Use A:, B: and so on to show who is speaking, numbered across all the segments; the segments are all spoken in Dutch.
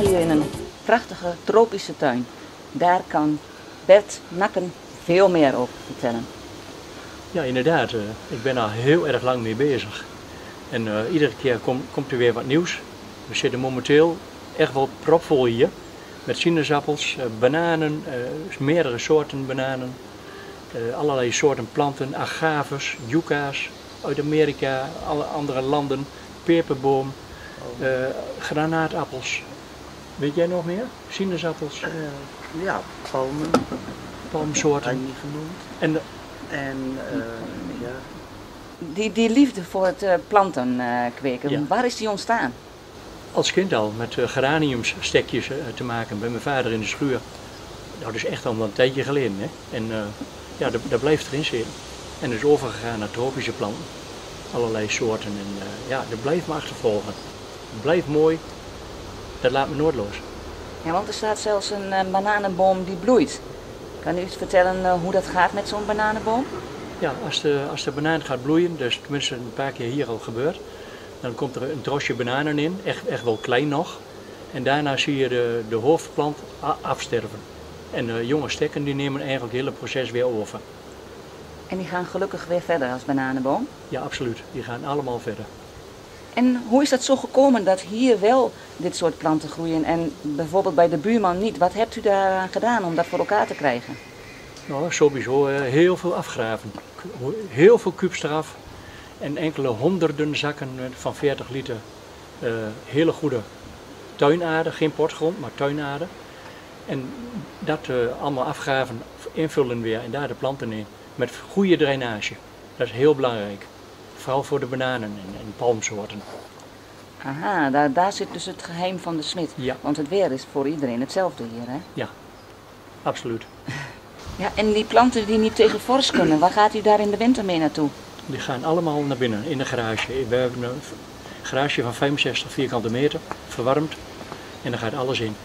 A: hier in een prachtige tropische tuin. Daar kan Bert Nakken veel meer over vertellen.
B: Ja, inderdaad. eh, ik ben daar heel erg lang mee bezig. En eh, iedere keer kom- komt er weer wat nieuws. We zitten momenteel echt wel propvol hier. Met sinaasappels, eh, bananen, meerdere soorten bananen. allerlei soorten planten, agaves, yucca's uit Amerika, alle andere landen. Peperboom, granaatappels. Weet jij nog meer? Sinaasappels,
C: Eh, ja, palmen,
B: palmsoorten.
C: genoemd.
B: En de-
C: En eh, ja,
A: Die, die liefde voor het eh, planten eh, kweken,
B: Ja.
A: waar is die ontstaan?
B: als kind al met eh, geraniumstekjes te maken bij mijn vader in de schuur. Nou, dat is echt al een tijdje geleden. Hè? En eh, ja, dat, dat blijft erin zitten. En is overgegaan naar tropische planten. Allerlei soorten. En eh, ja, dat blijft me achtervolgen. Het blijft mooi. Dat laat me nooit los.
A: Ja, want er staat zelfs een eh, bananenboom die bloeit. Kan u eens vertellen eh, hoe dat gaat met zo'n bananenboom?
B: Ja, als de, als de banaan gaat bloeien, dus tenminste een paar keer hier al gebeurd, dan komt er een trosje bananen in, echt, echt wel klein nog. En daarna zie je de, de hoofdplant afsterven. En de jonge stekken die nemen eigenlijk het hele proces weer over.
A: En die gaan gelukkig weer verder als bananenboom.
B: Ja, absoluut. Die gaan allemaal verder.
A: En hoe is dat zo gekomen dat hier wel dit soort planten groeien en bijvoorbeeld bij de buurman niet? Wat hebt u daaraan gedaan om dat voor elkaar te krijgen?
B: Nou, sowieso eh, heel veel afgraven. Heel veel kubus eraf. En enkele honderden zakken met- van 40 liter. eh, hele goede tuinaarde, geen potgrond, maar tuinaarde. En dat eh, allemaal afgraven, invullen weer en daar de planten in. Met goede drainage. Dat is heel belangrijk. Vooral voor de bananen en, en palmsoorten.
A: Aha, daar, daar zit dus het geheim van de smid.
B: Ja.
A: Want het weer is voor iedereen hetzelfde hier, hè?
B: Absoluut.
A: Ja, en die planten die niet tegen vorst kunnen, waar gaat u daar in de winter mee naartoe?
B: Die gaan allemaal naar binnen in de garage. We hebben een garage van 65 vierkante meter, verwarmd. En daar gaat alles in.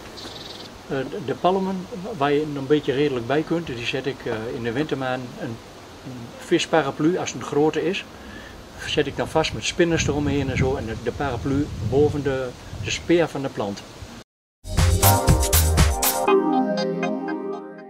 B: Eh, de- palmen, waar je een beetje redelijk bij kunt, die zet ik eh, in de wintermaan een, een visparaplu, als het een grote is. Zet ik dan vast met spinners eromheen en zo. En de, de paraplu boven de, de speer van de plant.